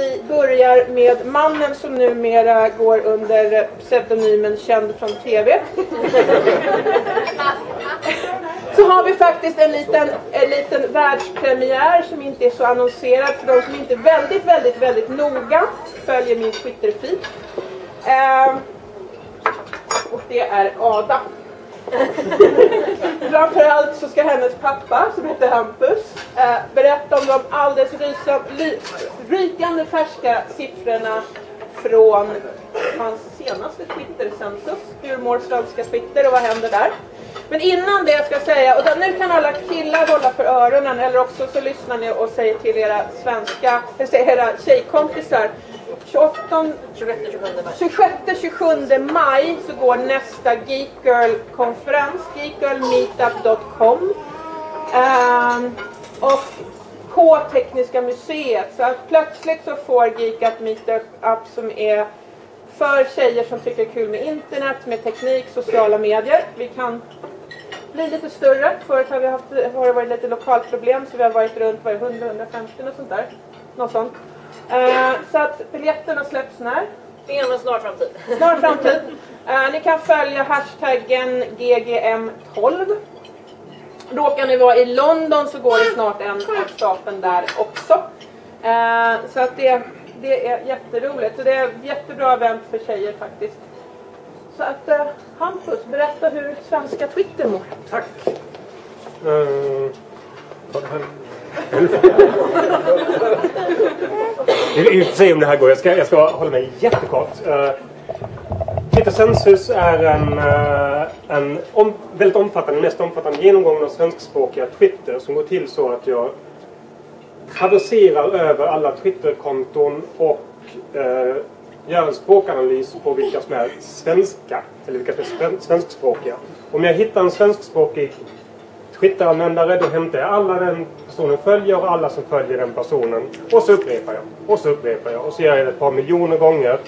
vi börjar med mannen som numera går under pseudonymen Känd från TV. Så har vi faktiskt en liten, en liten världspremiär som inte är så annonserad för de som inte väldigt, väldigt, väldigt noga följer min Twitter-feed. Eh, och det är Ada. Framförallt så ska hennes pappa, som heter Hampus, eh, berätta om de alldeles rysa, ly, rykande färska siffrorna från hans senaste Twitter-census. Hur mår svenska Twitter och vad händer där? Men innan det ska jag säga, och då, nu kan alla killar hålla för öronen eller också så lyssnar ni och säger till era svenska, era tjejkompisar 26-27 maj så går nästa Geek Girl-konferens, geekgirlmeetup.com um, ehm, och på Tekniska museet. Så att plötsligt så får Geek Up Meetup som är för tjejer som tycker det är kul med internet, med teknik, sociala medier. Vi kan bli lite större. Förut har, vi haft, har det varit lite lokalproblem så vi har varit runt 100-150 och sånt där. Något sånt. Uh, så att biljetterna släpps när? Inom en snar framtid. Snar framtid. Uh, ni kan följa hashtaggen GGM12. Råkar ni vara i London så går det snart en av stapeln där också. Uh, så att det, det är jätteroligt. Så det är jättebra event för tjejer faktiskt. Så att Hampus, berätta hur svenska Twitter mår. Tack. Uh, vi får se om det här går. Jag ska, jag ska hålla mig jättekort. Uh, Twitter Census är en, uh, en om, väldigt omfattande, mest omfattande genomgång av svenskspråkiga Twitter som går till så att jag traverserar över alla Twitterkonton och eh, gör en språkanalys på vilka som är svenska, eller vilka som är svenskspråkiga. Om jag hittar en svenskspråkig Twitteranvändare, då hämtar jag alla den personen följer och alla som följer den personen. Och så upprepar jag. Och så upprepar jag. Och så gör jag det ett par miljoner gånger.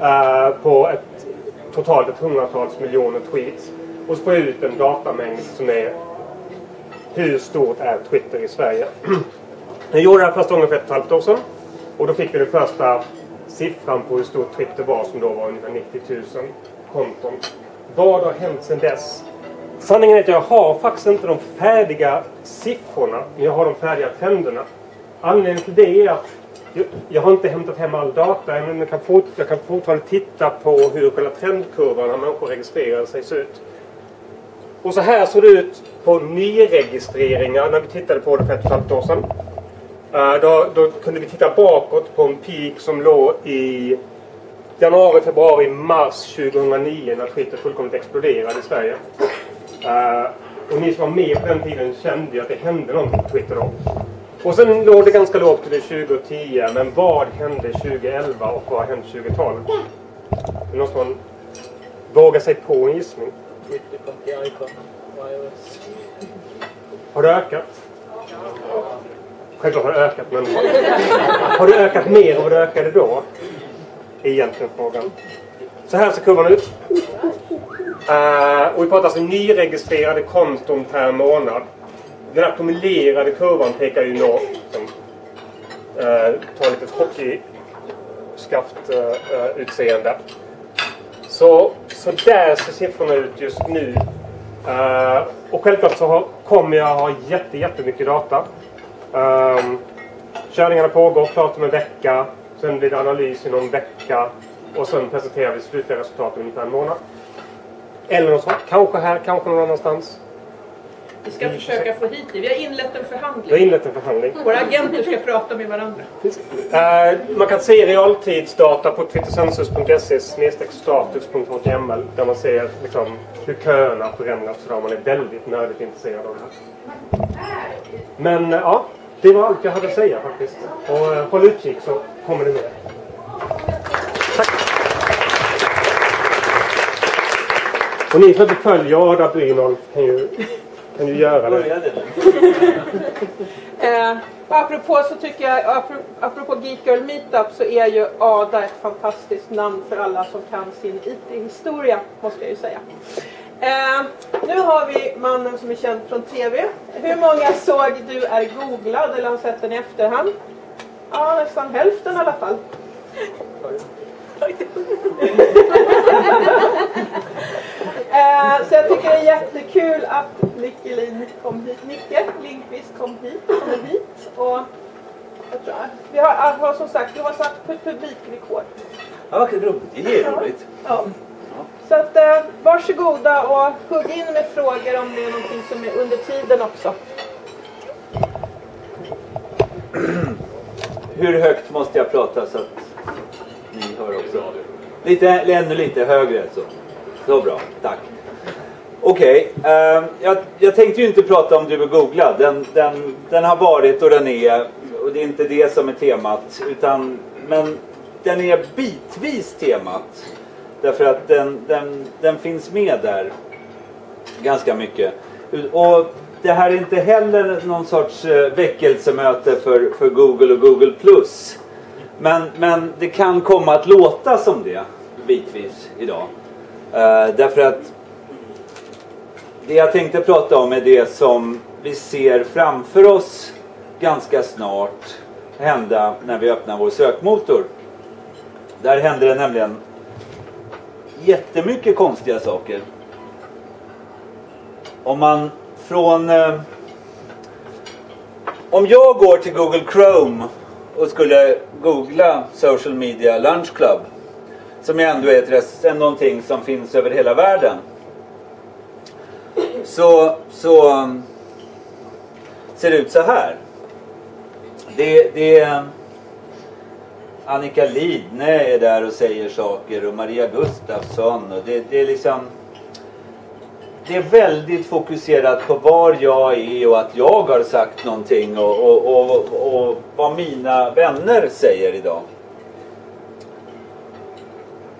eh, på ett totalt ett hundratals miljoner tweets. Och så får jag ut en datamängd som är hur stort är Twitter i Sverige? jag gjorde det här första gången för ett och ett halvt år sedan. Och då fick vi den första siffran på hur stort tripp det var som då var ungefär 90 000 konton. Vad har hänt sedan dess? Sanningen är att jag har faktiskt inte de färdiga siffrorna, men jag har de färdiga trenderna. Anledningen till det är att jag, jag har inte hämtat hem all data, men jag kan, fort, jag kan fortfarande titta på hur själva trendkurvan när människor registrerar sig ser ut. Och så här såg det ut på nyregistreringar när vi tittade på det för ett och ett halvt år sedan. Eh, då, då, kunde vi titta bakåt på en peak som låg i januari, februari, mars 2009 när Twitter fullkomligt exploderade i Sverige. Eh, och ni som var med på den tiden kände ju att det hände någonting på Twitter då. Och sen låg det ganska lågt till 2010. Men vad hände 2011 och vad hände 2012? Det måste man våga sig på en gissning. Har det ökat? Självklart har det ökat, men har det ökat mer än vad det ökade då? Är egentligen frågan. Så här ser kurvan ut. Uh, och vi pratar alltså nyregistrerade konton per månad. Den ackumulerade kurvan pekar ju norr. Som, uh, tar lite hockeyskaft uh, utseende. Så, så där ser siffrorna ut just nu. Uh, och självklart så har, kommer jag ha jätte, jättemycket data. Um, körningarna pågår klart om en vecka. Sen blir det analys inom en vecka. Och sen presenterar vi slutliga resultat om ungefär en månad. Eller något sånt. Kanske här, kanske någon annanstans. Vi ska försöka få hit det. Vi har inlett en förhandling. Vi har inlett en förhandling. Våra agenter ska prata med varandra. Uh, man kan se realtidsdata på twittercensus.se status.html där man ser liksom, hur köerna förändras man är väldigt nördigt intresserad av det här. Men uh, ja, det var allt jag hade att säga faktiskt. Och uh, håll utkik så kommer det mer. Tack! Och ni som inte följer Ada Brynolf kan ju, kan ju göra det. eh, apropå så tycker jag, apropå Geek Girl Meetup så är ju Ada ett fantastiskt namn för alla som kan sin IT-historia, måste jag ju säga. Eh, nu har vi mannen som är känd från TV. Hur många såg Du är googlad eller har sett den i efterhand? Ja, nästan hälften i alla fall. Eh, så jag tycker det är jättekul att Nicke Lin kom hit. Nicke Lindqvist kom hit, kommer hit. Och vi har, har som sagt vi har satt pu- publikrekord. Ja, vad roligt. Det är roligt. Ja. Så att eh, varsågoda och hugg in med frågor om det är någonting som är under tiden också. Hur högt måste jag prata så att ni hör också? Lite, ännu lite högre så. Så bra, tack. Okej, ehm, jag, jag tänkte ju inte prata om du och googla. Den, den, den har varit och den är, och det är inte det som är temat. Utan, men den är bitvis temat. Därför att den, den, den finns med där ganska mycket. Och det här är inte heller någon sorts eh, väckelsemöte för, för Google och Google+. Plus. Men, men det kan komma att låta som det bitvis idag. Uh, därför att det jag tänkte prata om är det som vi ser framför oss ganska snart hända när vi öppnar vår sökmotor. Där händer det nämligen jättemycket konstiga saker. Om man från... Eh, om jag går till Google Chrome och skulle googla Social Media Lunch Club som ju ändå är ett, någonting som finns över hela världen. Så, så eh, ser det ut så här. Det, det är Annika Lidne är där och säger saker och Maria Gustafsson och det, det är liksom det är väldigt fokuserat på var jag är och att jag har sagt någonting och, och, och, och vad mina vänner säger idag.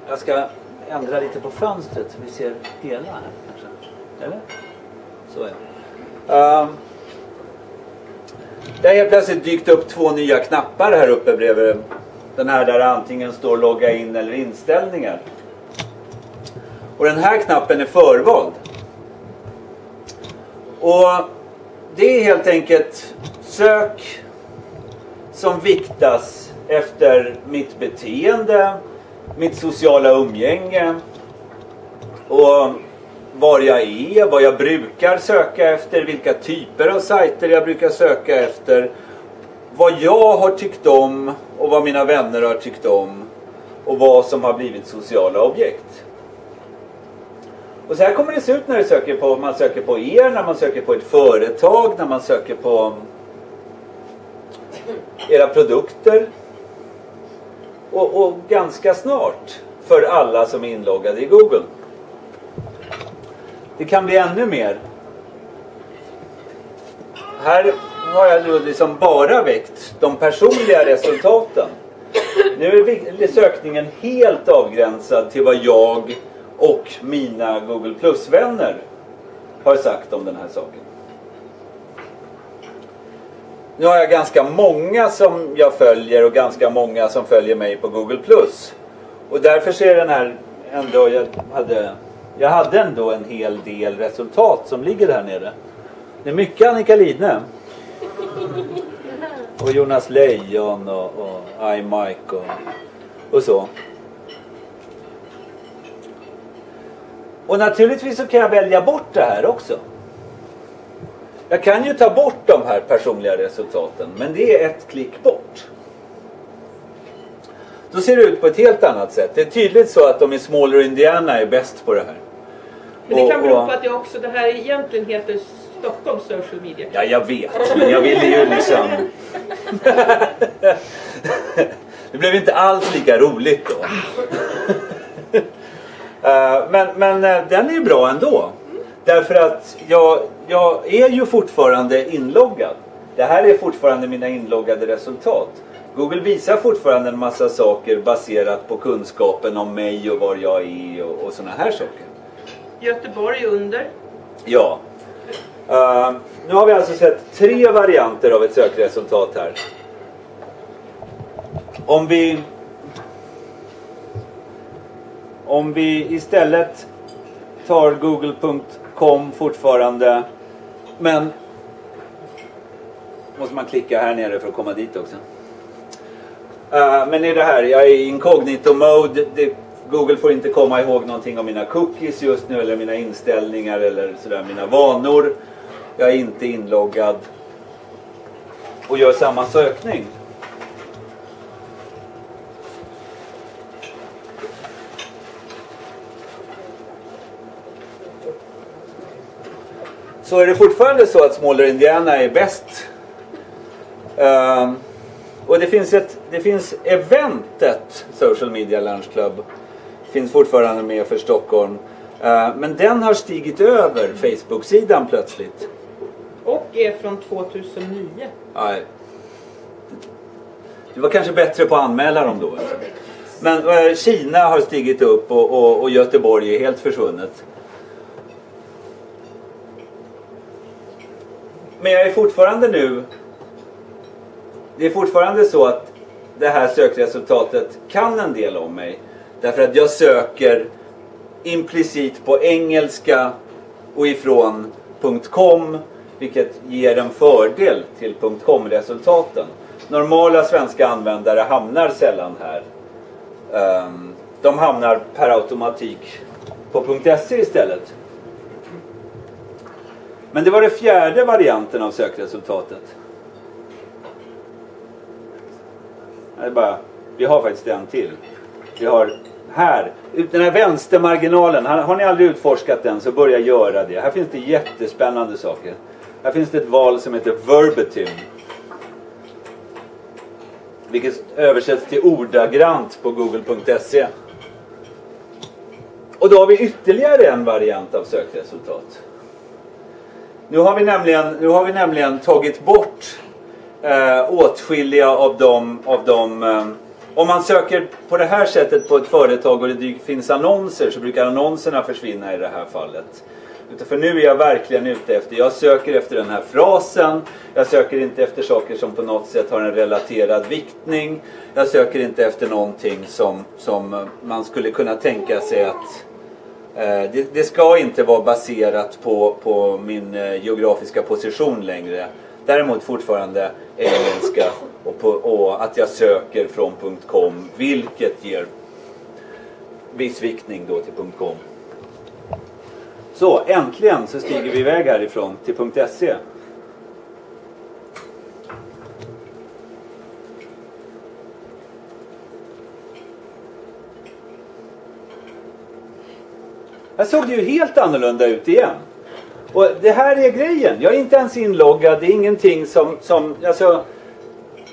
Jag ska ändra lite på fönstret så vi ser hela här kanske. Eller? Så är det. Um, det har helt plötsligt dykt upp två nya knappar här uppe bredvid den här där det antingen står logga in eller inställningar. Och den här knappen är förvald. Och det är helt enkelt sök som viktas efter mitt beteende, mitt sociala umgänge och var jag är, vad jag brukar söka efter, vilka typer av sajter jag brukar söka efter, vad jag har tyckt om och vad mina vänner har tyckt om och vad som har blivit sociala objekt. Och så här kommer det se ut när du söker på, man söker på er, när man söker på ett företag, när man söker på era produkter. Och, och ganska snart för alla som är inloggade i Google. Det kan bli ännu mer. Här har jag nu liksom bara väckt de personliga resultaten. Nu är sökningen helt avgränsad till vad jag och mina Google Plus-vänner har sagt om den här saken. Nu har jag ganska många som jag följer och ganska många som följer mig på Google Plus. Och därför ser den här ändå, jag hade, jag hade ändå en hel del resultat som ligger här nere. Det är mycket Annika Lidne. Och Jonas Lejon och, och iMike och, och så. Och naturligtvis så kan jag välja bort det här också. Jag kan ju ta bort de här personliga resultaten, men det är ett klick bort. Då ser det ut på ett helt annat sätt. Det är tydligt så att de i Smaller Indiana är bäst på det här. Men det kan bero på att jag också, det här egentligen heter Stockholms social media. Ja, jag vet. Men jag ville ju liksom... det blev inte alls lika roligt då. Eh, men men eh, den är ju bra ändå. Därför att jag, jag är ju fortfarande inloggad. Det här är fortfarande mina inloggade resultat. Google visar fortfarande en massa saker baserat på kunskapen om mig och var jag är och, och sådana här saker. Göteborg under. Ja. Uh, nu har vi alltså sett tre varianter av ett sökresultat här. Om vi... Om vi istället tar google.com fortfarande men måste man klicka här nere för att komma dit också. Uh, men i det här, jag är i incognito mode. Det, Google får inte komma ihåg någonting om mina cookies just nu eller mina inställningar eller sådär, mina vanor. Jag är inte inloggad. Och gör samma sökning. Så är det fortfarande så att Smaller Indiana är bäst. Um, och det finns, ett, det finns eventet Social Media Lunch Club. Finns fortfarande med för Stockholm. Uh, men den har stigit över Facebook-sidan plötsligt. Är från 2009. Nej. Du var kanske bättre på att anmäla dem då. Men eh, Kina har stigit upp och, och, och Göteborg är helt försvunnet. Men jag är fortfarande nu... Det är fortfarande så att det här sökresultatet kan en del om mig. Därför att jag söker implicit på engelska och ifrån .com vilket ger en fördel till .com-resultaten. Normala svenska användare hamnar sällan här. Ehm, de hamnar per automatik på .se istället. Men det var den fjärde varianten av sökresultatet. Det är bara, vi har faktiskt en till. Vi har här, den här vänstermarginalen. Har ni aldrig utforskat den så börja göra det. Här finns det jättespännande saker. Här finns det ett val som heter verbatim. Vilket översätts till ordagrant på google.se. Och då har vi ytterligare en variant av sökresultat. Nu har vi nämligen, nu har vi nämligen tagit bort eh, åtskilliga av de, av de eh, om man söker på det här sättet på ett företag och det finns annonser så brukar annonserna försvinna i det här fallet. Utan för nu är jag verkligen ute efter, jag söker efter den här frasen. Jag söker inte efter saker som på något sätt har en relaterad viktning. Jag söker inte efter någonting som, som man skulle kunna tänka sig att Eh, det, det, ska inte vara baserat på, på min eh, geografiska position längre. Däremot fortfarande engelska och, på, och att jag söker från .com vilket ger viss viktning då till .com. Så äntligen så stiger vi iväg härifrån till .se. Här såg det ju helt annorlunda ut igen. Och det här är grejen. Jag är inte ens inloggad. Det är ingenting som... som alltså,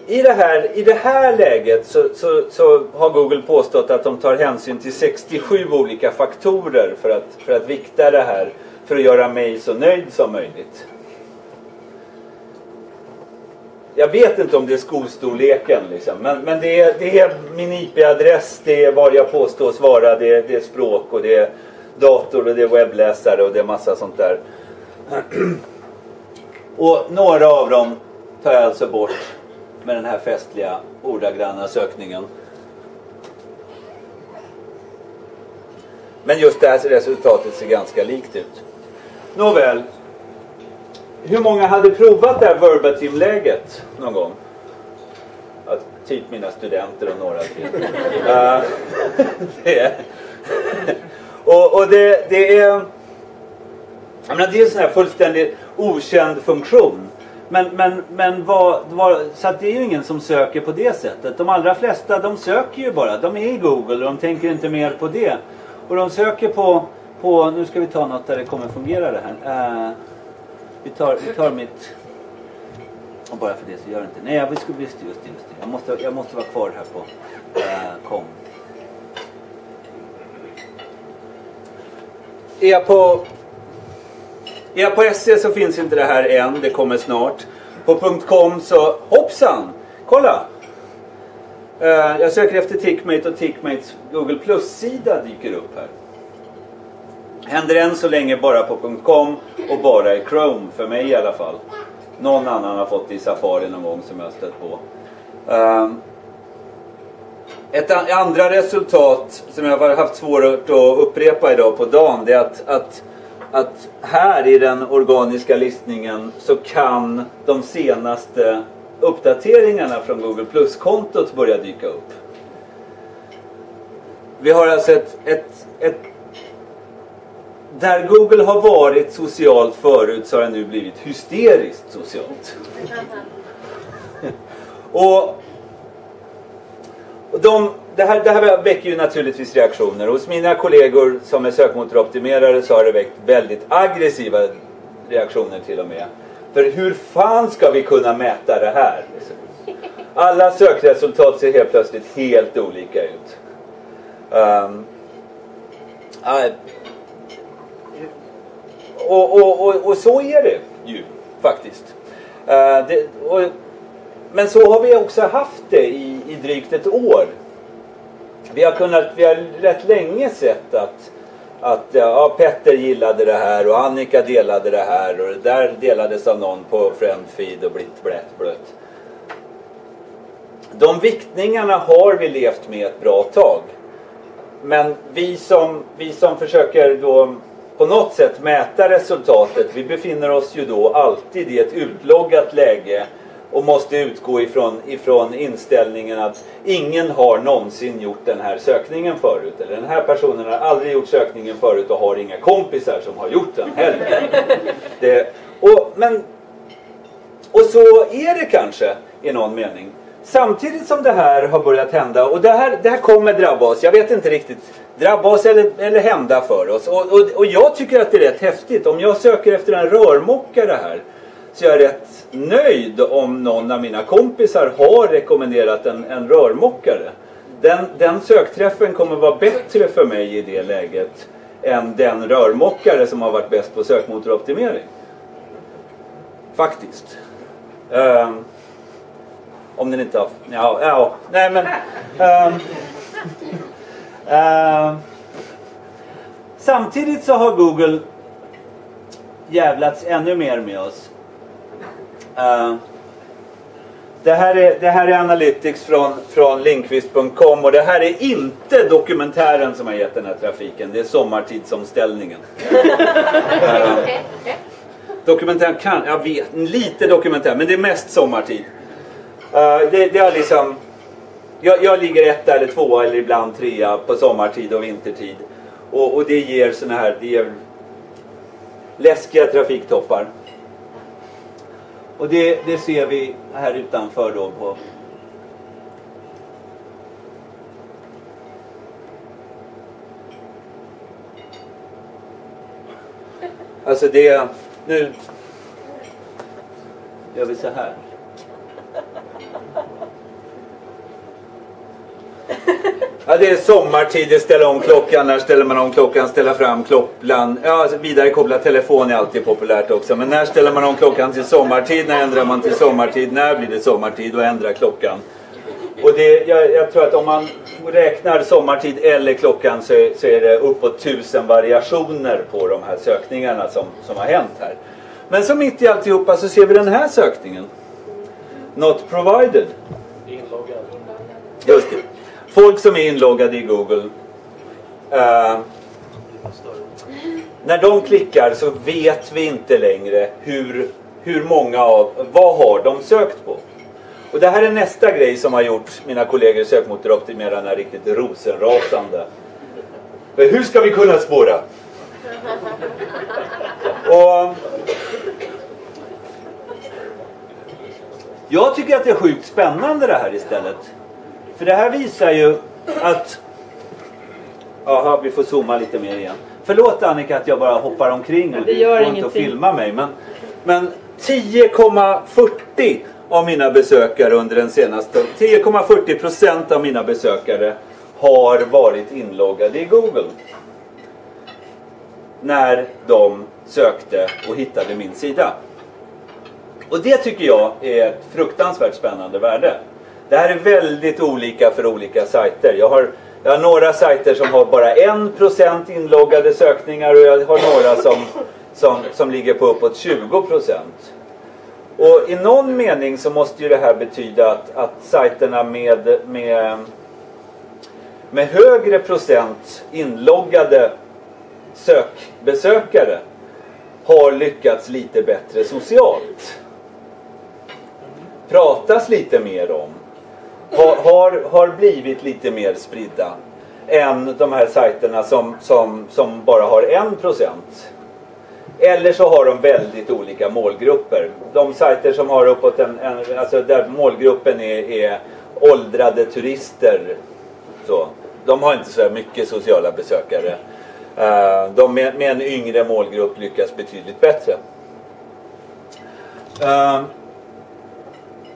i, det här, I det här läget så, så, så, har Google påstått att de tar hänsyn till 67 olika faktorer för att, för att vikta det här. För att göra mig så nöjd som möjligt. Jag vet inte om det är skolstorleken liksom. Men, men det, är, det är min IP-adress, det är var jag påstås vara, det är, det är språk och det är dator och det är webbläsare och det är massa sånt där. Och några av dem tar jag alltså bort med den här festliga ordagranna sökningen. Men just det här resultatet ser ganska likt ut. Nåväl. Hur många hade provat det här verbatim-läget någon gång? Ja, typ mina studenter och några till. uh, det och, och det, det är... Jag menar, det är en sån här fullständigt okänd funktion. Men, men, men vad, vad, så att det är ju ingen som söker på det sättet. De allra flesta de söker ju bara. De är i Google och de tänker inte mer på det. Och de söker på, på nu ska vi ta något där det kommer fungera det här. Uh, vi, tar, vi tar mitt... Och bara för det så gör det inte. Nej, jag visste just det. Just det. Jag, måste, jag måste vara kvar här på uh, kom. Är jag på, Ja, på SE så finns inte det här än, det kommer snart. På .com så, hoppsan! Kolla! Uh, jag söker efter Tickmate och Tickmates Google Plus-sida dyker upp här. Händer än så länge bara på .com och bara i Chrome, för mig i alla fall. Någon annan har fått det i Safari någon gång som jag har stött på. Uh, ett andra resultat som jag har haft svårt att upprepa idag på dagen det är att, att, att här i den organiska listningen så kan de senaste uppdateringarna från Google Plus-kontot börjar dyka upp. Vi har alltså ett, ett, ett där Google har varit socialt förut så har det nu blivit hysteriskt socialt. och de, det, här, det här väcker ju naturligtvis reaktioner. Hos mina kollegor som är sökmotoroptimerare så har det väckt väldigt aggressiva reaktioner till och med. För hur fan ska vi kunna mäta det här? Alla sökresultat ser helt plötsligt helt olika ut. Um, uh, och, och, och, och, så är det ju faktiskt. Uh, det, och, men så har vi också haft det i, i drygt ett år. Vi har, kunnat, vi har rätt länge sett att, att ja, Petter gillade det här och Annika delade det här och det där delades av någon på Friendfeed och blitt blött blött. De viktningarna har vi levt med ett bra tag. Men vi som, vi som försöker då på något sätt mäta resultatet, vi befinner oss ju då alltid i ett utloggat läge och måste utgå ifrån, ifrån inställningen att ingen har någonsin gjort den här sökningen förut. Eller den här personen har aldrig gjort sökningen förut och har inga kompisar som har gjort den heller. Det, och, men, och så är det kanske i någon mening. Samtidigt som det här har börjat hända och det här, det här kommer drabba oss. Jag vet inte riktigt. Drabba oss eller, eller hända för oss. Och, och, och jag tycker att det är rätt häftigt. Om jag söker efter en rörmokare här så jag är rätt nöjd om någon av mina kompisar har rekommenderat en, en rörmokare. Den, den sökträffen kommer vara bättre för mig i det läget än den rörmokare som har varit bäst på sökmotoroptimering. Faktiskt. Um, om den inte har... Ja, ja nej men... Um, uh, samtidigt så har Google jävlats ännu mer med oss. Uh, det, här är, det här är Analytics från, från Linkvist.com och det här är inte dokumentären som har gett den här trafiken. Det är sommartidsomställningen. uh, dokumentären kan, jag vet, lite dokumentär men det är mest sommartid. Uh, det, det har liksom... Jag, jag ligger etta eller tvåa eller ibland trea på sommartid och vintertid. Och, och det ger såna här... Det ger läskiga trafiktoppar. Och det, det ser vi här utanför då på Alltså det... Nu gör vi så här. Ja, det är sommartid, ställa om klockan. När ställer man om klockan? Ställa fram klockan. Ja, alltså, vidare koppla telefon är alltid populärt också. Men när ställer man om klockan till sommartid? När ändrar man till sommartid? När blir det sommartid och ändrar klockan? Och det, jag, jag, tror att om man räknar sommartid eller klockan så, så är det uppåt tusen variationer på de här sökningarna som, som har hänt här. Men så mitt i alltihopa så ser vi den här sökningen. Not provided. Just det. Folk som är inloggade i Google. eh, när de klickar så vet vi inte längre hur, hur många av, vad har de sökt på? Och det här är nästa grej som har gjort mina kollegor i sökmotoroptimerarna riktigt rosenrasande. För hur ska vi kunna spåra? Och jag tycker att det är sjukt spännande det här istället. För det här visar ju att... Jaha, vi får zooma lite mer igen. Förlåt Annika att jag bara hoppar omkring och du får inte att filma mig. Men, men 10,40 av mina besökare under den senaste... 10,40 procent av mina besökare har varit inloggade i Google. När de sökte och hittade min sida. Och det tycker jag är ett fruktansvärt spännande värde. Det här är väldigt olika för olika sajter. Jag har, jag har några sajter som har bara 1% inloggade sökningar och jag har några som, som, som ligger på uppåt 20%. Och i någon mening så måste ju det här betyda att, att sajterna med, med, med högre procent inloggade sökbesökare har lyckats lite bättre socialt. pratas lite mer om har, har, har blivit lite mer spridda än de här sajterna som, som, som bara har en procent. Eller så har de väldigt olika målgrupper. De sajter som har uppåt en, en alltså där målgruppen är, är åldrade turister. Så, de har inte så mycket sociala besökare. Uh, de med, med, en yngre målgrupp lyckas betydligt bättre. Uh,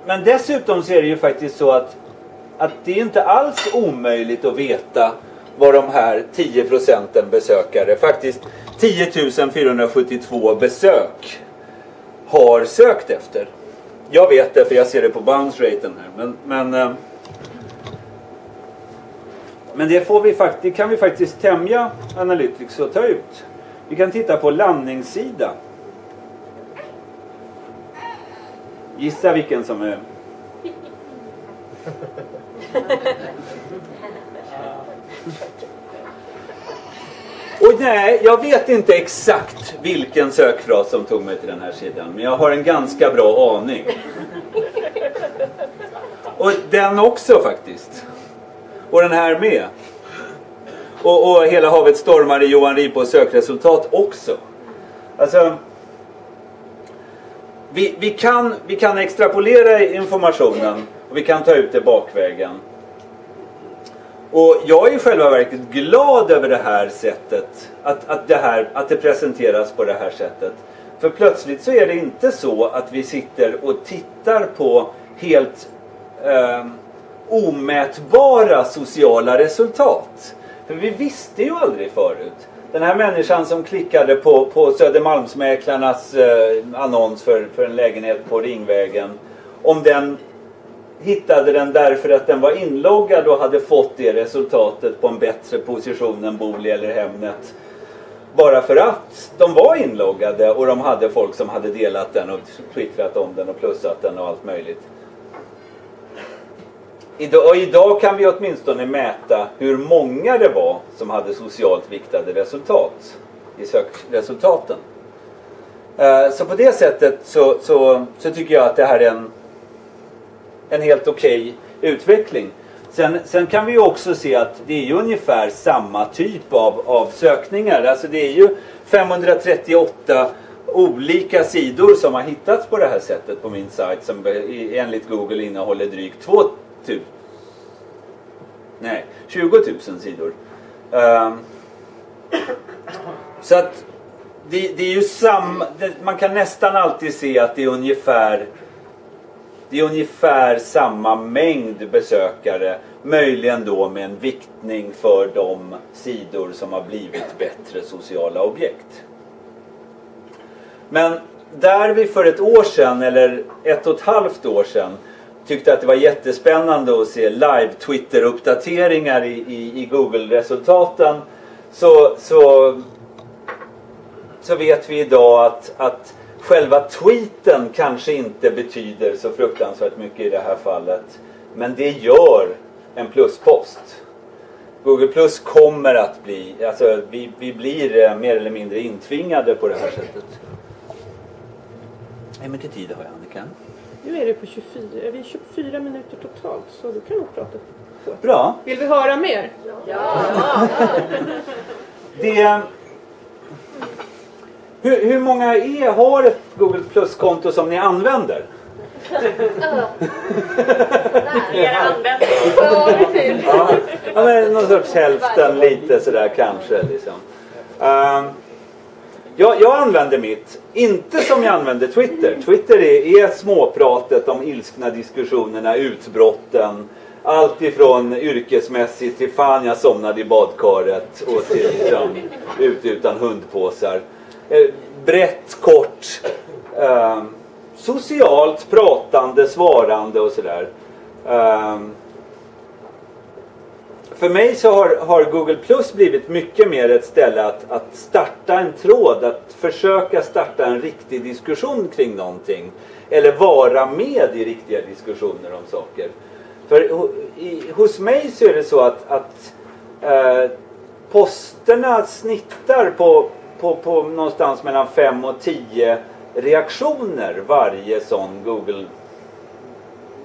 men dessutom så är det ju faktiskt så att, att det är inte alls omöjligt att veta vad de här 10 procenten besökare, faktiskt 10 472 besök, har sökt efter. Jag vet det för jag ser det på bounce raten här. Men, men, eh, men det, får vi faktiskt, kan vi faktiskt tämja Analytics och ta ut. Vi kan titta på landningssida. Gissa vilken som är... Och nej, jag vet inte exakt vilken sökfras som tog mig till den här sidan. Men jag har en ganska bra aning. Och den också faktiskt. Och den här med. Och, och Hela havet stormar i Johan Ripos sökresultat också. Alltså... Vi, vi, kan, vi kan extrapolera informationen och vi kan ta ut det bakvägen. Och jag är i själva verket glad över det här sättet. Att, att, det här, att det presenteras på det här sättet. För plötsligt så är det inte så att vi sitter och tittar på helt eh, omätbara sociala resultat. För vi visste ju aldrig förut. Den här människan som klickade på, på Södermalmsmäklarnas eh, annons för, för en lägenhet på Ringvägen. Om den hittade den därför att den var inloggad och hade fått det resultatet på en bättre position än Booli eller Hemnet. Bara för att de var inloggade och de hade folk som hade delat den och twittrat om den och plussat den och allt möjligt. Idag, och idag kan vi åtminstone mäta hur många det var som hade socialt viktade resultat i sökresultaten. Eh, så på det sättet så, så, så tycker jag att det här är en en helt okej okay utveckling. Sen, sen, kan vi ju också se att det är ju ungefär samma typ av, av sökningar. Alltså det är ju 538 olika sidor som har hittats på det här sättet på min sajt som enligt Google innehåller drygt 2000 Nej, 20 000 sidor. Um, så att det, det, är ju samma, man kan nästan alltid se att det är ungefär det är ungefär samma mängd besökare, möjligen då med en viktning för de sidor som har blivit bättre sociala objekt. Men där vi för ett år sedan, eller ett och ett halvt år sedan, tyckte att det var jättespännande att se live Twitter-uppdateringar i, i, i Google-resultaten så, så, så vet vi idag att, att Själva tweeten kanske inte betyder så fruktansvärt mycket i det här fallet. Men det gör en pluspost. Google Plus kommer att bli, alltså vi, vi blir eh, mer eller mindre intvingade på det här sättet. Hur mycket tid har jag Annika? Nu är det på 24, vi 24 minuter totalt så du kan nog prata på. Bra. Vill vi höra mer? Ja! Det, hur, hur många er har ett Google Plus-konto som ni använder? Ja, ja, men någon sorts hälften lite sådär kanske. Liksom. Um, jag, jag använder mitt, inte som jag använder Twitter. Twitter är, är småpratet, de ilskna diskussionerna, utbrotten. Allt ifrån yrkesmässigt till fan jag somnade i badkaret och till liksom, ut utan hundpåsar. Eh, brett, kort, eh, socialt pratande, svarande och sådär. Eh, för mig så har, har, Google Plus blivit mycket mer ett ställe att, att starta en tråd, att försöka starta en riktig diskussion kring någonting. Eller vara med i riktiga diskussioner om saker. För i, hos mig så är det så att, att eh, posterna snittar på på, på någonstans mellan 5 och 10 reaktioner varje sån Google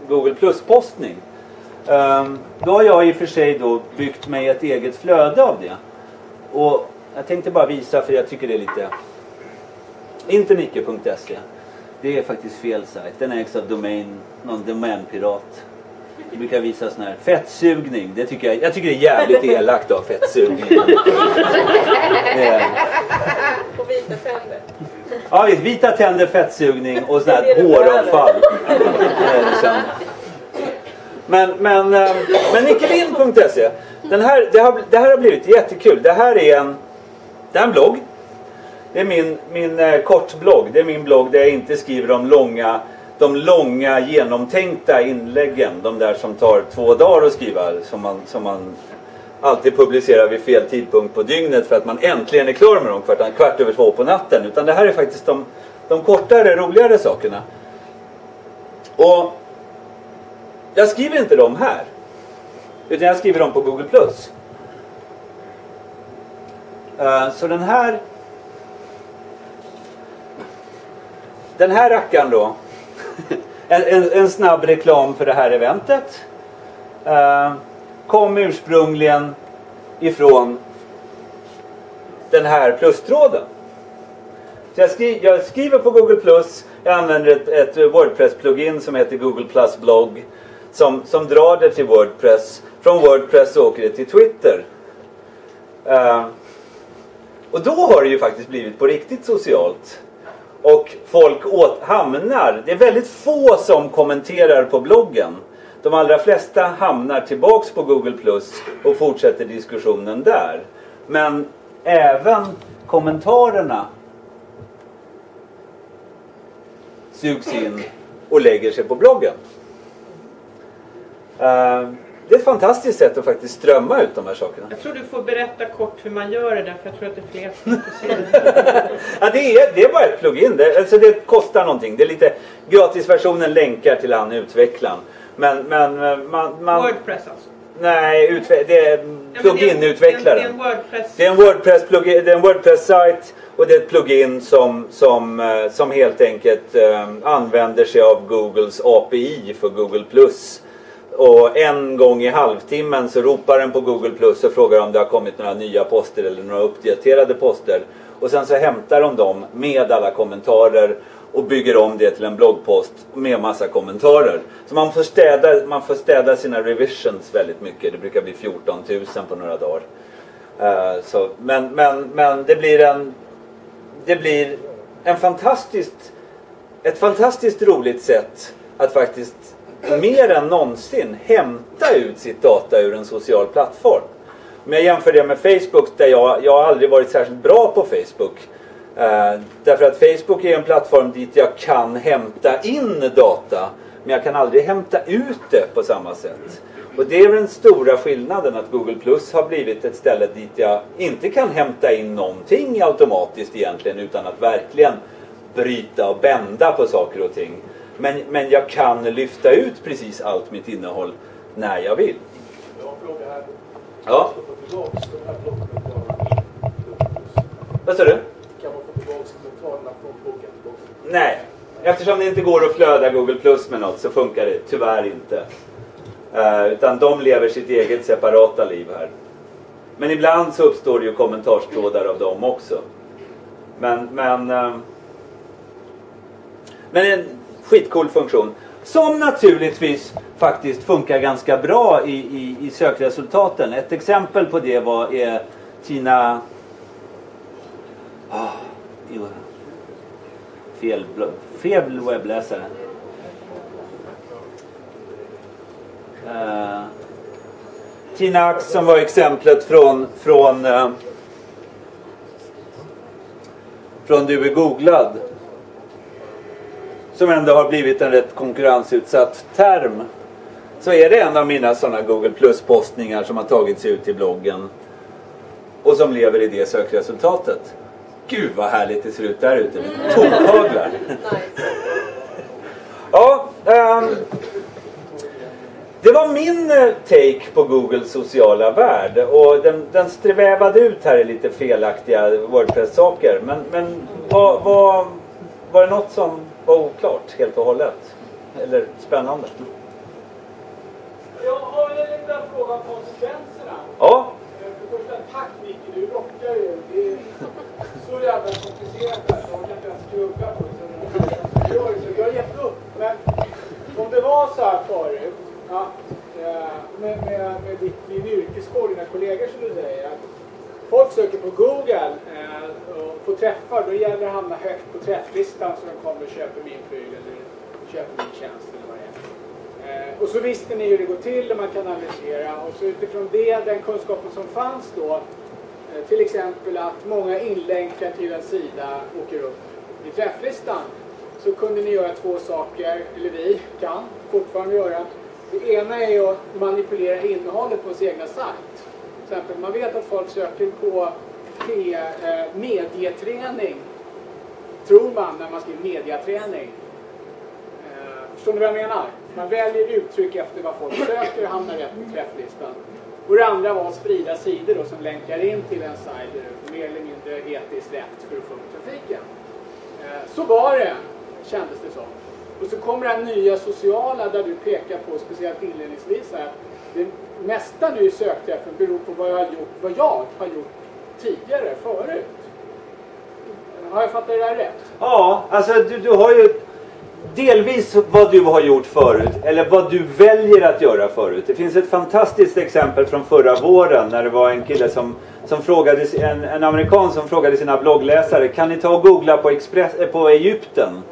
Google Plus-postning. Um, då har jag i och för sig då byggt mig ett eget flöde av det. Och jag tänkte bara visa för jag tycker det är lite... Internicke.se, Det är faktiskt fel sajt. Den ägs av domain, någon domänpirat. Jag brukar visa sån här fettsugning. Det tycker jag, jag tycker det är jävligt elakt av fettsugning. Det är- På vita tänder. Ja, visst, vita tänder, fettsugning och sån här håravfall. Liksom. Men, men, eh, men Nikelin.se. Den här, det, har, det här har blivit jättekul. Det här är en, det här är en blogg. Det är min, min eh, kortblogg. Det är min blogg där jag inte skriver de långa, de långa genomtänkta inläggen. De där som tar två dagar att skriva. Som man, som man alltid publicerar vid fel tidpunkt på dygnet för att man äntligen är klar med dem kvart, kvart över två på natten. Utan det här är faktiskt de, de kortare, roligare sakerna. Och jag skriver inte dem här. Utan jag skriver dem på Google+. Plus. Eh, så den här Den här rackaren då. En, en, en snabb reklam för det här eventet. Eh, kom ursprungligen ifrån den här plustråden. Så jag, skri, jag skriver på Google Plus. Jag använder ett, ett Wordpress-plugin som heter Google Plus blogg. Som, som drar det till Wordpress. Från Wordpress åker det till Twitter. Eh, och då har det ju faktiskt blivit på riktigt socialt. Och folk åt, hamnar, det är väldigt få som kommenterar på bloggen. De allra flesta hamnar tillbaks på Google Plus och fortsätter diskussionen där. Men även kommentarerna sugs in och lägger sig på bloggen. Uh, det är ett fantastiskt sätt att faktiskt strömma ut de här sakerna. Jag tror du får berätta kort hur man gör det där för jag tror att det är fler som är intresserade. Ja, det, är, det är bara ett plugin. Det, alltså det kostar någonting. Det är lite gratisversionen länkar till han utvecklaren. Men, men eh, man... man Wordpress alltså. nej, utve, det är Ja, men det är- en Wordpress. Det är en Wordpress plugin, det är en Wordpress-sajt och det är ett plugin som, som, eh, som helt enkelt eh, använder sig av Googles API för Google+. Och en gång i halvtimmen så ropar den på Google Plus och frågar om det har kommit några nya poster eller några uppdaterade poster. Och sen så hämtar de dem med alla kommentarer och bygger om det till en bloggpost med massa kommentarer. Så man får städa, man får städa sina revisions väldigt mycket. Det brukar bli 14 000 på några dagar. Uh, så, men, men, men det blir en det blir en fantastiskt, ett fantastiskt roligt sätt att faktiskt mer än någonsin hämta ut sitt data ur en social plattform. Om jag jämför det med Facebook där jag, jag har aldrig varit särskilt bra på Facebook. Eh, därför att Facebook är en plattform dit jag kan hämta in data. Men jag kan aldrig hämta ut det på samma sätt. Och det är den stora skillnaden att Google Plus har blivit ett ställe dit jag inte kan hämta in någonting automatiskt egentligen utan att verkligen bryta och bända på saker och ting. Men, men jag kan lyfta ut precis allt mitt innehåll när jag vill. Jag har en fråga här. Ja, vad sa du? Kan man få tillbaks kommentarerna från bloggen tillbaks? Nej, eftersom det inte går att flöda Google Plus med något så funkar det tyvärr inte. Eh, utan de lever sitt eget separata liv här. Men ibland så uppstår det ju kommentarstrådar av dem också. Men, men, eh, men en skitcool funktion. Som naturligtvis faktiskt funkar ganska bra i, i, i sökresultaten. Ett exempel på det var är Tina... Ah, jo. fel, fel webbläsare. Uh, Tina Ax som var exemplet från, från, uh, från Du är googlad. Som ändå har blivit en rätt konkurrensutsatt term. Så är det en av mina sådana Google Plus-postningar som har tagit sig ut till bloggen. Och som lever i det sökresultatet. Gud vad härligt det ser ut där ute. Det tokhaglar. Ja, ehm, det var min eh, take på Googles sociala värld. Och den, den strävade ut här i lite felaktiga Wordpress-saker. Men, men var, var, var det något som var oklart helt och hållet? Eller spännande? är en liten fråga om konsekvenserna. Ja, Eh, För första, tack Micke, du rockar ju. Det är så jävla komplicerat här så jag kan inte ens skugga på det. Jag- Jag har gett upp. Men om det var så här förut, att eh, med, med, med ditt, din yrkeskår, dina kollegor som du säger, att folk söker på Google eh, och får träffar, då gäller det att hamna högt på träfflistan så de kommer och köper min pryl eller köper min tjänst eller vad det är. Eh, och så visste ni hur det går till och man kan analysera och så utifrån det, den kunskapen som fanns då, eh, till exempel att många inlänkar till en sida åker upp i träfflistan, så kunde ni göra två saker, eller vi kan fortfarande göra. Det ena är att manipulera innehållet på sin egna sajt. Exempel, man vet att folk söker på P, eh, medieträning, tror man när man skriver mediaträning. Eh, Förstår ni vad jag menar? Man väljer uttryck efter vad folk söker och hamnar rätt på träfflistan. Och det andra var att sprida sidor då, som länkar in till en sajt är mer eller mindre etiskt rätt för att få upp trafiken. Eh, Så var det, kändes det som. Och så kommer det här nya sociala där du pekar på, speciellt inledningsvis här, det nästa ny sökträffen beror på vad jag har gjort, vad jag har gjort tidigare, förut. Har jag fattat det där rätt? ja alltså du, du har ju delvis vad du har gjort förut eller vad du väljer att göra förut. Det finns ett fantastiskt exempel från förra våren när det var en kille som, som frågade, en, en amerikan som frågade sina bloggläsare kan ni ta och googla på, Express, eh, på Egypten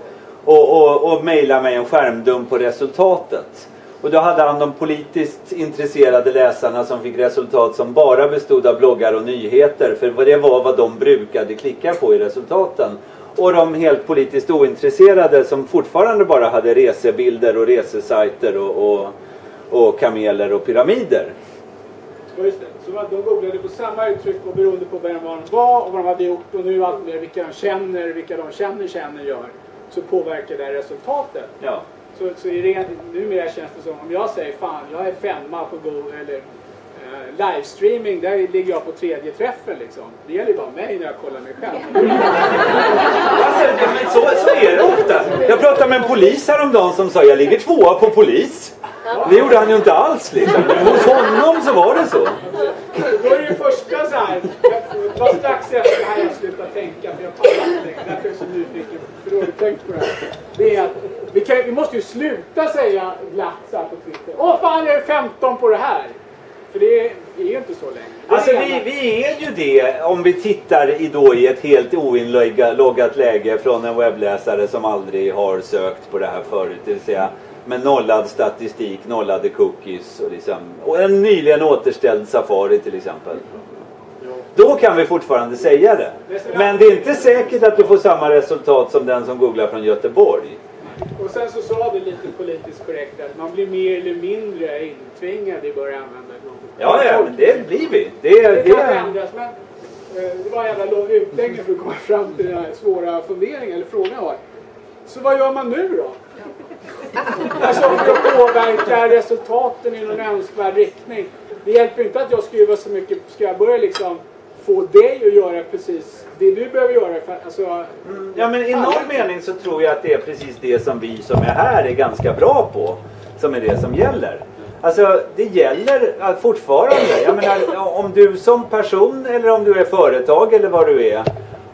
och, och, och mejla mig en skärmdump på resultatet. Och då hade han de politiskt intresserade läsarna som fick resultat som bara bestod av bloggar och nyheter. För det var vad de brukade klicka på i resultaten. Och de helt politiskt ointresserade som fortfarande bara hade resebilder och resesajter och, och, och kameler och pyramider. Ja, just det. Så de googlade på samma uttryck och beroende på vem de var och vad de hade gjort och nu allt mer vilka de känner, vilka de känner känner gör, så påverkar det resultatet. Ja. Så, så i ren, numera känns det som om jag säger fan, jag är femma på Google eller eh, livestreaming, där ligger jag på tredje träffen liksom. Det gäller ju bara mig när jag kollar mig själv. Alltså, det- men så, så är det ofta. Jag pratade med en polis häromdagen som sa jag ligger tvåa på polis. Det gjorde han ju inte alls liksom. Men hos honom så var det så. Då är det ju första så här, det var strax efter det här jag slutade tänka för jag pallar inte längre. Därför är jag så nyfiken. För då har du tänkt på det här. Det är att vi, kan, vi måste ju sluta säga glatt så här på Twitter. Åh fan är 15 på det här. För det är, det är ju inte så länge. Det Alltså det vi, vi är ju det om vi tittar i, då i ett helt oinloggat läge från en webbläsare som aldrig har sökt på det här förut. Det vill säga med nollad statistik, nollade cookies och, liksom, och en nyligen återställd Safari till exempel. Då kan vi fortfarande säga det. Men det är inte säkert att du får samma resultat som den som googlar från Göteborg. Och sen så sa du lite politiskt korrekt att man blir mer eller mindre intvingad i att börja använda Google. Ja, ja, men det blir vi. Det, Det det, kan ändras, men eh, det var en jävla lång utläggning för att komma fram till den här svåra funderingen, eller frågan jag har. Så vad gör man nu då? Alltså för att påverka resultaten i någon önskvärd riktning. Det hjälper inte att jag skruvar så mycket. Ska jag börja liksom få dig att göra precis det du behöver göra? För, alltså, Ja men i någon mening så tror jag att det är precis det som vi som är här är ganska bra på. Som är det som gäller. Alltså det gäller fortfarande. Jag menar om du som person eller om du är företag eller vad du är.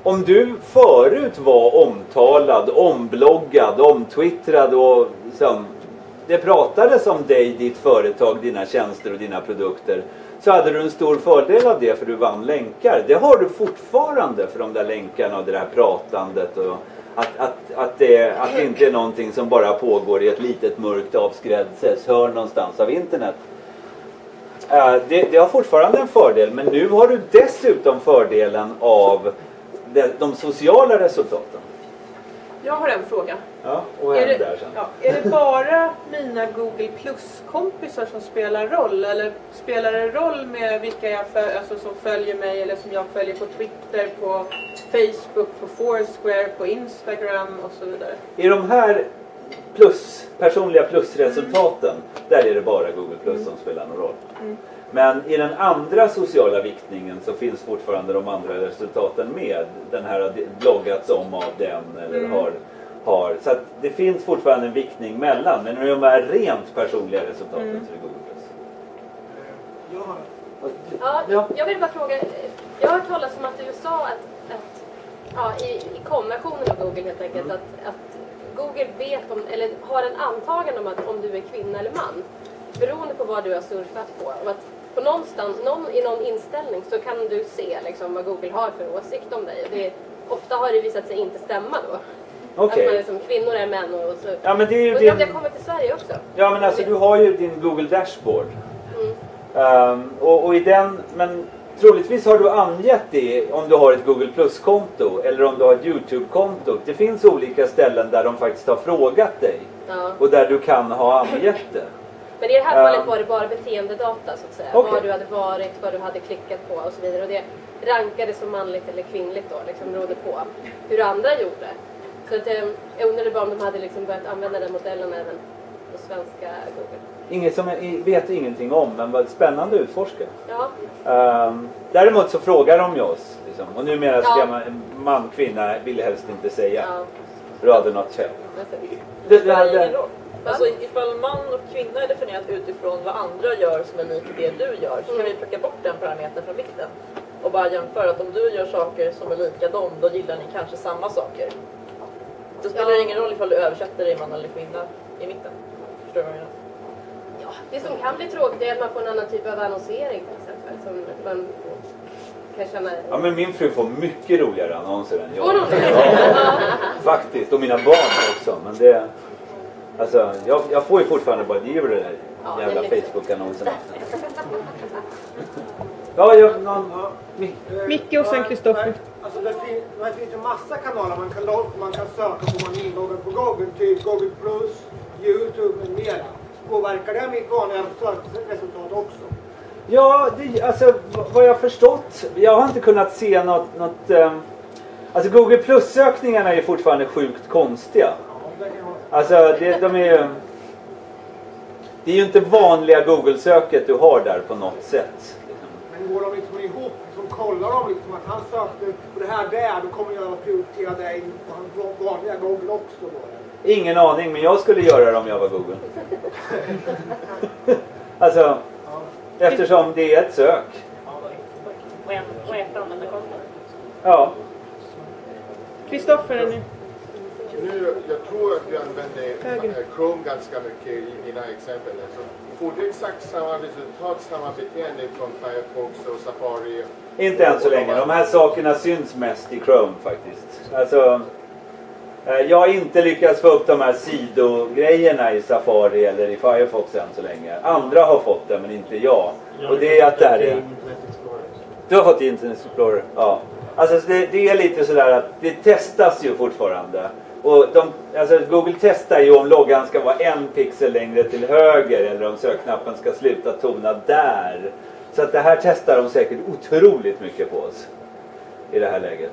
Om du förut var omtalad, ombloggad, omtwittrad och liksom, det pratades om dig, ditt företag, dina tjänster och dina produkter. Så hade du en stor fördel av det för du vann länkar. Det har du fortfarande för de där länkarna och det där pratandet. Och att, att, att, det, att det inte är någonting som bara pågår i ett litet mörkt avskrädshörn någonstans av internet. Uh, det, det har fortfarande en fördel men nu har du dessutom fördelen av de, de sociala resultaten. Jag har en fråga. Ja, och Är det, där sen. ja, är det bara mina Google Plus-kompisar som spelar roll? Eller spelar det roll med vilka jag föl- alltså, som följer mig eller som jag följer på Twitter, på Facebook, på Foursquare, på Instagram och så vidare? I de här plus, personliga plusresultaten, där är det bara Google Plus som spelar någon roll. Men i den andra sociala viktningen så finns fortfarande de andra resultaten med. Den här har bloggats om av den eller har, har. Så att det finns fortfarande en viktning mellan. Men i de här rent personliga resultaten så är det Google Plus. Ja, Ja. Jag vill bara fråga. Jag har hört talas om att i USA att, att ja, i, i kom-versionen av Google helt enkelt att, att Google vet om, eller har en antagan om att om du är kvinna eller man beroende på vad du har surfat på. Och att på någonstans, någon, i någon inställning så kan du se liksom, vad Google har för åsikt om dig. Det, ofta har det visat sig inte stämma då. Okej. Att man liksom, kvinnor är män och så. Ja men det är ju Undrar om det din... kommer till Sverige också? Ja men alltså du har ju din Google Dashboard. Mm. Ehm, och, och i den, men troligtvis har du angett det om du har ett Google Plus-konto eller om du har ett YouTube-konto. Det finns olika ställen där de faktiskt har frågat dig Ja. och där du kan ha angett det. Men i det här fallet var det bara beteendedata så att säga. Okej. Var du hade varit, vad du hade klickat på och så vidare. Och det rankades som manligt eller kvinnligt då, liksom beroende på hur andra gjorde. Så att, jag undrade bara om de hade liksom börjat använda den modellen även på svenska Google. Inget som jag vet ingenting om men vad spännande att utforska. Ja, Ehm, däremot så frågar de ju oss. Liksom. Och numera ska Ja. man, man, kvinna vill helst inte säga. ja. Rather not tell. Det, spelar ingen roll. Alltså ifall man och kvinna är definierat utifrån vad andra gör som är likt det du gör så kan vi plocka bort den parametern från mitten. Och bara jämföra att om du gör saker som är lika dem, då gillar ni kanske samma saker. Det spelar Ja. ingen roll ifall du översätter dig man eller kvinna i mitten. Förstår du vad jag menar? Ja, det som kan bli tråkigt är att man får en annan typ av annonsering till exempel. Som man kan känna... ja, men min fru får mycket roligare annonser än jag. Får hon det? Ja, faktiskt. Och mina barn också. Men det, alltså, jag, jag får ju fortfarande bara ge det där Ja, jävla det Facebook-annonserna. Ja, jag, någon, Mi- Micke och sen Kristoffer. Alltså det, fin det finns ju massa kanaler man kan, man kan söka på man är inloggad på Google. Typ Google Plus, Youtube med mera. Påverkar det mitt vanliga sökresultat också? Ja, det, alltså vad jag har förstått. Jag har inte kunnat se något... något ehm, alltså Google Plus-sökningarna är fortfarande sjukt konstiga. Alltså det, de är ju... Det är ju inte vanliga Google-söket du har där på något sätt. liksom. Men går de liksom ihop? Kollar de liksom att han sökte på det här där, då kommer jag att prioritera dig på hans vanliga Google också då? eller? Ingen aning, men jag skulle göra det om jag var Google. alltså, eftersom det är ett sök. Och, en, och ett användarkonto. Ja. Kristoffer är ni. Nu, jag tror att du använder Chrome ganska mycket i dina exempel. Alltså, får du exakt samma resultat, samma beteende från Firefox och Safari? Inte än så länge. De här sakerna syns mest i Chrome faktiskt. Alltså, eh, jag har inte lyckats få upp de här sidogrejerna i Safari eller i Firefox än så länge. Andra har fått det men inte jag. Och det är att där är... Du har fått Internet Explorer? Ja. Alltså så det, det är lite sådär att det testas ju fortfarande. Och de, alltså Google testar ju om loggan ska vara en pixel längre till höger eller om sökknappen ska sluta tona där. Så att det här testar de säkert otroligt mycket på oss i det här läget.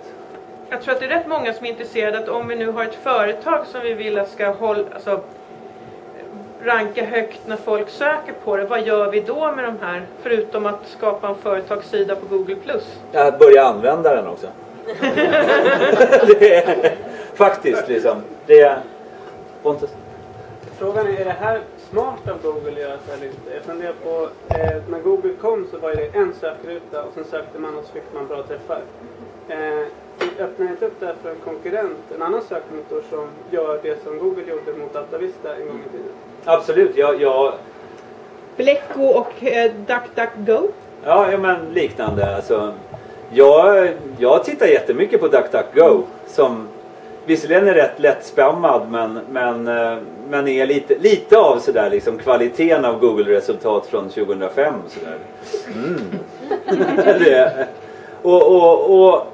Jag tror att det är rätt många som är intresserade att om vi nu har ett företag som vi vill att ska hålla, alltså, ranka högt när folk söker på det. Vad gör vi då med de här? Förutom att skapa en företagssida på Google+. Jag börjar använda den också. det är, faktiskt liksom. Det är... Pontus? Frågan är, är det här smart av Google att göra så eller inte? Jag funderar på, eh, när Google kom så var det en sökruta och sen sökte man och så fick man bra träffar. Eh, öppnar inte upp det här för en konkurrent, en annan sökmotor som gör det som Google gjorde mot AltaVista en gång i tiden? Absolut. Jag, jag, Blecko och eh, DuckDuckGo. Ja, ja men liknande. Alltså, jag, jag tittar jättemycket på DuckDuckGo som visserligen är rätt lättspammad men, men, eh, men är lite, lite av sådär liksom kvaliteten av Google-resultat från 2005. Sådär. Mm. det, och, och, och,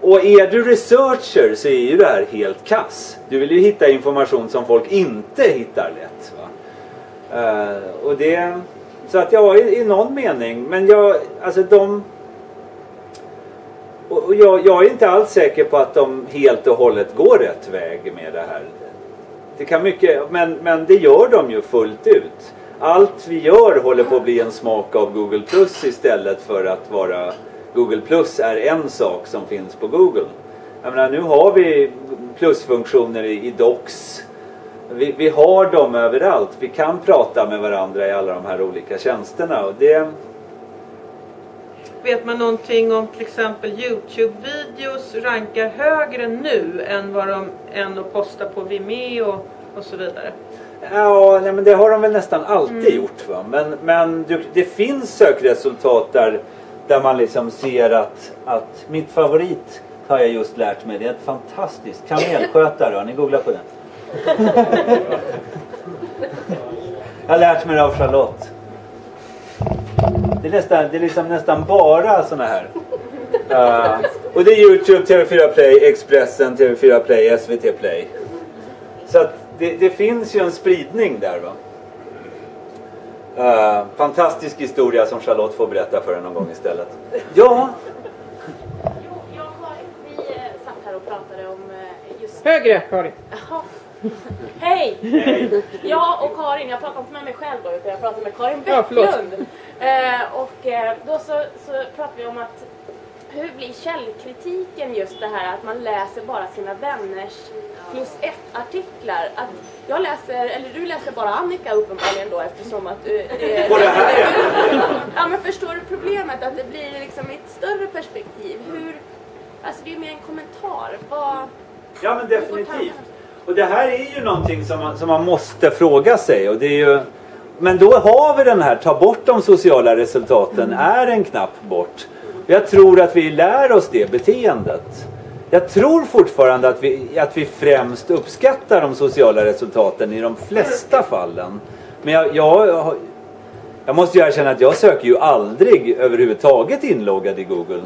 och är du researcher så är ju det här helt kass. Du vill ju hitta information som folk inte hittar lätt. Va? Eh, och det, så att ja, i, i någon mening. Men jag, alltså de... Och och jag, jag är inte alls säker på att de helt och hållet går rätt väg med det här. Det kan mycket, men, men det gör de ju fullt ut. Allt vi gör håller på att bli en smak av Google Plus istället för att vara Google Plus är en sak som finns på Google. Jag menar, nu har vi plusfunktioner i, i Docs Vi, vi har dem överallt. Vi kan prata med varandra i alla de här olika tjänsterna. Och det, Vet man någonting om till exempel Youtube-videos rankar högre nu än vad de än att posta på Vimeo och så vidare? Ja, nej, men det har de väl nästan alltid gjort. Va? Men, men du, det finns sökresultat där, där man liksom ser att, att mitt favorit har jag just lärt mig. Det är ett fantastiskt kamelskötare. Har ni googlat på den? jag har lärt mig det av Charlotte. Det är, nästan, det är liksom nästan bara såna här. Uh, och det är Youtube, TV4 Play, Expressen, TV4 Play, SVT Play. Så att det, det finns ju en spridning där va. Uh, fantastisk historia som Charlotte får berätta för en någon gång istället. Ja, Jo, jag och Karin, vi eh, satt här och pratade om just... Högre Karin! Jaha. Hej! Jag och Karin, jag pratar inte med mig själv då utan jag pratar med Karin Ja. Bäcklund. Eh, och eh, då så, så pratar vi om att hur blir källkritiken just det här att man läser bara sina vänners plus ett artiklar? Att jag läser, eller du läser bara Annika uppenbarligen då eftersom att du... Eh, På det här, ja men förstår du problemet? Att det blir liksom i ett större perspektiv. Hur... Alltså det är mer en kommentar. Vad... ja men definitivt. Och det här är ju någonting som man, som man måste fråga sig. Och det är ju, men då har vi den här, ta bort de sociala resultaten, är en knapp bort. Jag tror att vi lär oss det beteendet. Jag tror fortfarande att vi, att vi främst uppskattar de sociala resultaten i de flesta fallen. Men jag, jag, jag måste ju erkänna att jag söker ju aldrig överhuvudtaget inloggad i Google.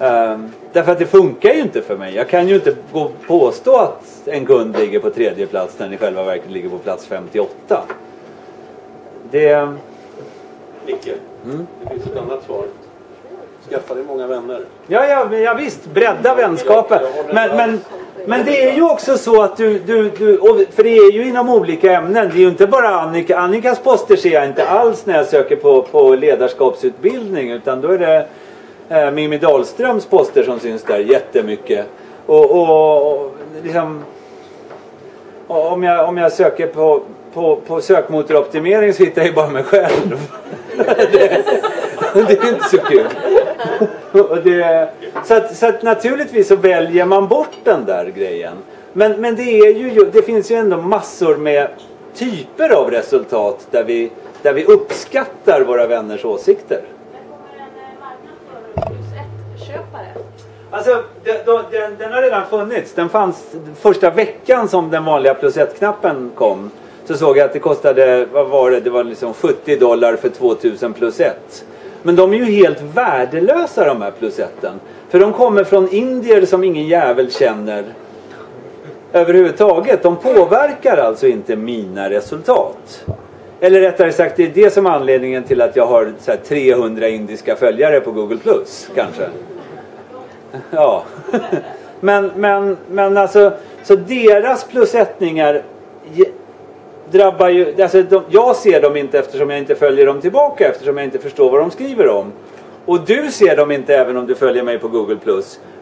Ehm, därför att det funkar ju inte för mig. Jag kan ju inte gå påstå att en kund ligger på tredje plats när den i själva verket ligger på plats 58. Det... Micke, Mm. det finns ett annat svar. Skaffa dig många vänner. Ja, ja, ja visst, bredda vänskapen. Men, men, men det är ju också så att du, du, du för det är ju inom olika ämnen. Det är ju inte bara Annika. Annikas poster ser jag inte alls när jag söker på, på ledarskapsutbildning. Utan då är det eh, Mimmi Dahlströms poster som syns där jättemycket. Och, och, och liksom, och om, jag, om jag söker på, på, på sökmotoroptimering så hittar jag ju bara mig själv. det, det är inte så kul. Det, så, att, så att naturligtvis så väljer man bort den där grejen. Men, men det, är ju, det finns ju ändå massor med typer av resultat där vi, där vi uppskattar våra vänners åsikter. När kommer en eh, marknad för plus köpare? Alltså, den, den, den har redan funnits. Den fanns första veckan som den vanliga plus ett-knappen kom. Så såg jag att det kostade, vad var det, det var liksom 70 dollar för 2000 plus ett. Men de är ju helt värdelösa de här plus etten. För de kommer från indier som ingen jävel känner överhuvudtaget. De påverkar alltså inte mina resultat. Eller rättare sagt, det är det som är anledningen till att jag har så här 300 indiska följare på Google Plus kanske. Ja. Men, men, men alltså, så deras plusättningar drabbar ju, alltså de, jag ser dem inte eftersom jag inte följer dem tillbaka eftersom jag inte förstår vad de skriver om. Och du ser dem inte även om du följer mig på Google+.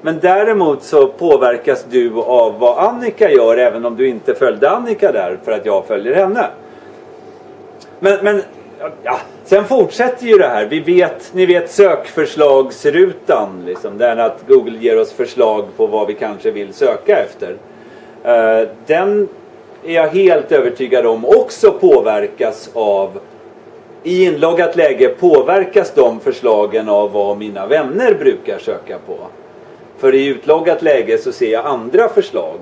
Men däremot så påverkas du av vad Annika gör även om du inte följde Annika där för att jag följer henne. Men, men ja, sen fortsätter ju det här. Vi vet, ni vet sökförslagsrutan. Liksom, där att Google ger oss förslag på vad vi kanske vill söka efter. Uh, den är jag helt övertygad om också påverkas av i inloggat läge påverkas de förslagen av vad mina vänner brukar söka på. För i utloggat läge så ser jag andra förslag.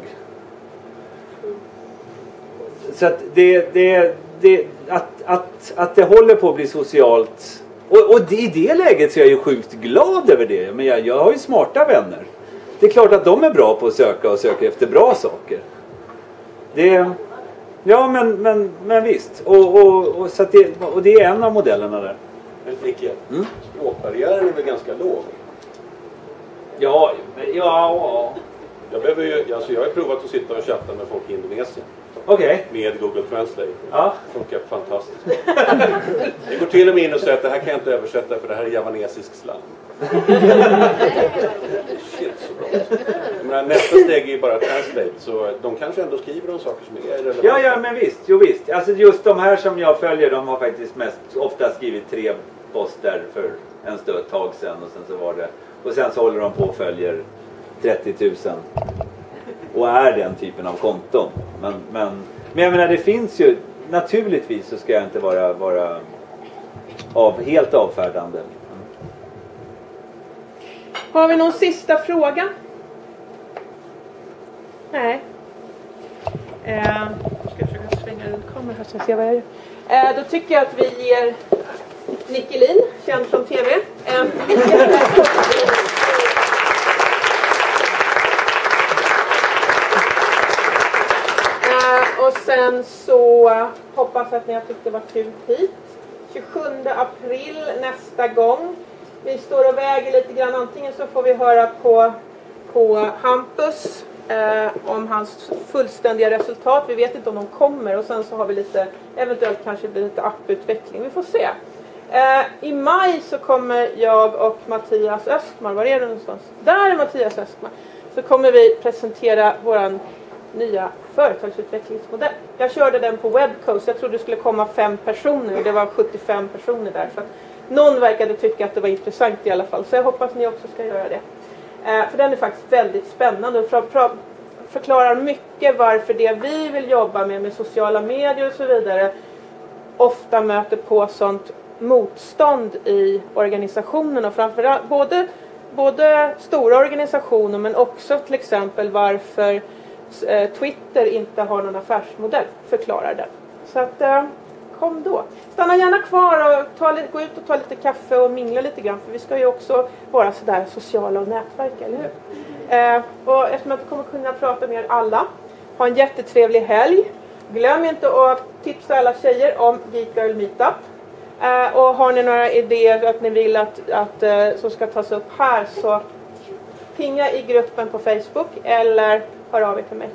Så att det, det, det, att, att, att det håller på att bli socialt. Och, och i det läget så är jag ju sjukt glad över det. Men jag, jag har ju smarta vänner. Det är klart att de är bra på att söka och söka efter bra saker. Det, ja men, men, men visst. Och, och, och, så det, och det är en av modellerna där. Men Micke, Mm. språkbarriären är väl ganska låg? Ja, ja, Jag, behöver ju, alltså jag har provat att sitta och chatta med folk i Indonesien okej. med Google Translate. Ja. Det funkar fantastiskt. Jag går till och med in och säger att det här kan jag inte översätta för det här är javanesisk slang. Shit så bra. Men nästa steg är ju bara translate så de kanske ändå skriver om saker som är relevanta. Ja, ja, men visst. Jo, visst. Alltså just de här som jag följer, de har faktiskt mest ofta skrivit tre poster för en stund tag sedan och sen så var det och sen så håller de på och följer 30 000 och är den typen av konton. Men, men, men jag menar det finns ju naturligtvis så ska jag inte vara, vara av, helt avfärdande. Har vi någon sista fråga? Nej. Eh, ska jag försöka svänga runt kameran här så jag ser vad jag gör. Eh, då tycker jag att vi ger Nickelin, känd från TV, en eh, Och sen så hoppas att ni har tyckt det var kul hit. 27 april nästa gång. Vi står och väger lite grann. Antingen så får vi höra på, på Hampus eh, om hans fullständiga resultat. Vi vet inte om de kommer. Och sen så har vi lite, eventuellt kanske blir lite apputveckling. Vi får se. Eh, I maj så kommer jag och Mattias Östman, var är du någonstans? Där är Mattias Östman. Så kommer vi presentera våran nya företagsutvecklingsmodell. Jag körde den på Webcoast. Jag trodde det skulle komma fem personer och det var 75 personer där. Så att någon verkade tycka att det var intressant i alla fall. Så jag hoppas ni också ska göra det. Eh, för den är faktiskt väldigt spännande och för, för, förklarar mycket varför det vi vill jobba med, med sociala medier och så vidare, ofta möter på sånt motstånd i organisationen och framförallt både, både stora organisationer men också till exempel varför Eh, Twitter inte har någon affärsmodell, förklarar den. Så att eh, kom då. Stanna gärna kvar och ta, gå ut och ta lite kaffe och mingla lite grann för vi ska ju också vara sådär sociala och nätverka, eller hur? Eh, och eftersom jag inte kommer kunna prata med er alla, ha en jättetrevlig helg. Glöm inte att tipsa alla tjejer om Geek Girl Meetup. Eh, och har ni några idéer att ni vill att, att eh, som ska tas upp här så pinga i gruppen på Facebook eller hör av er till mig.